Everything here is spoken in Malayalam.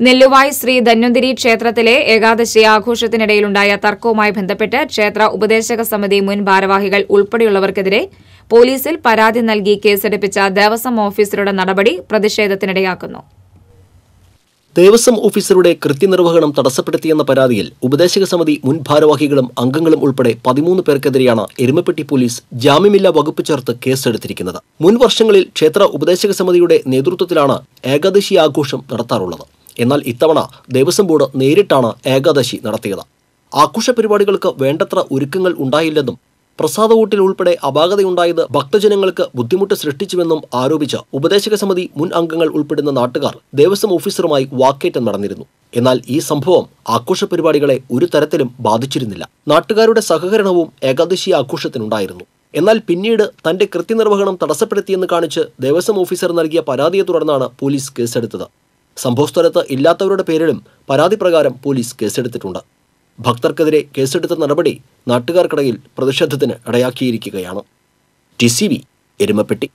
നെല്ലുവായ് ശ്രീ ധന്വന്തിരി ക്ഷേത്രത്തിലെ ഏകാദശി ആഘോഷത്തിനിടയിലുണ്ടായ തർക്കവുമായി ബന്ധപ്പെട്ട് ക്ഷേത്ര ഉപദേശക സമിതി മുൻ ഭാരവാഹികൾ ഉൾപ്പെടെയുള്ളവർക്കെതിരെ പോലീസിൽ പരാതി നൽകി കേസെടുപ്പിച്ച ദേവസ്വം ഓഫീസറുടെ നടപടി പ്രതിഷേധത്തിനിടയാക്കുന്നു. ദേവസ്വം ഓഫീസറുടെ കൃത്യനിർവഹണം തടസ്സപ്പെടുത്തിയെന്ന പരാതിയിൽ ഉപദേശക സമിതി മുൻ ഭാരവാഹികളും അംഗങ്ങളും ഉൾപ്പെടെ പതിമൂന്ന് പേർക്കെതിരെയാണ് എരുമപ്പെട്ടി പോലീസ് ജാമ്യമില്ലാ വകുപ്പ് ചേർത്ത് കേസെടുത്തിരിക്കുന്നത്. മുൻ വർഷങ്ങളിൽ ക്ഷേത്ര ഉപദേശക സമിതിയുടെ നേതൃത്വത്തിലാണ് ഏകാദശി ആഘോഷം നടത്താറുള്ളത്. എന്നാൽ ഇത്തവണ ദേവസ്വം ബോർഡ് നേരിട്ടാണ് ഏകാദശി നടത്തിയത്. ആഘോഷ പരിപാടികൾക്ക് വേണ്ടത്ര ഒരുക്കങ്ങൾ ഉണ്ടായില്ലെന്നും പ്രസാദവോട്ടിൽ ഉൾപ്പെടെ അപാകതയുണ്ടായത് ഭക്തജനങ്ങൾക്ക് ബുദ്ധിമുട്ട് സൃഷ്ടിച്ചുവെന്നും ആരോപിച്ച് ഉപദേശക സമിതി മുൻ അംഗങ്ങൾ ഉൾപ്പെടുന്ന നാട്ടുകാർ ദേവസ്വം ഓഫീസറുമായി വാക്കേറ്റം നടന്നിരുന്നു. എന്നാൽ ഈ സംഭവം ആഘോഷ പരിപാടികളെ ഒരു തരത്തിലും ബാധിച്ചിരുന്നില്ല. നാട്ടുകാരുടെ സഹകരണവും ഏകാദശി ആഘോഷത്തിനുണ്ടായിരുന്നു. എന്നാൽ പിന്നീട് തന്റെ കൃത്യനിർവഹണം തടസ്സപ്പെടുത്തിയെന്ന് കാണിച്ച് ദേവസ്വം ഓഫീസർ നൽകിയ പരാതിയെ തുടർന്നാണ് പോലീസ് കേസെടുത്തത്. സംഭവസ്ഥലത്ത് ഇല്ലാത്തവരുടെ പേരിലും പരാതി പ്രകാരം പോലീസ് കേസെടുത്തിട്ടുണ്ട്. ഭക്തർക്കെതിരെ കേസെടുത്ത നടപടി നാട്ടുകാർക്കിടയിൽ പ്രതിഷേധത്തിന് ഇടയാക്കിയിരിക്കുകയാണ്. T C V Erumapetty.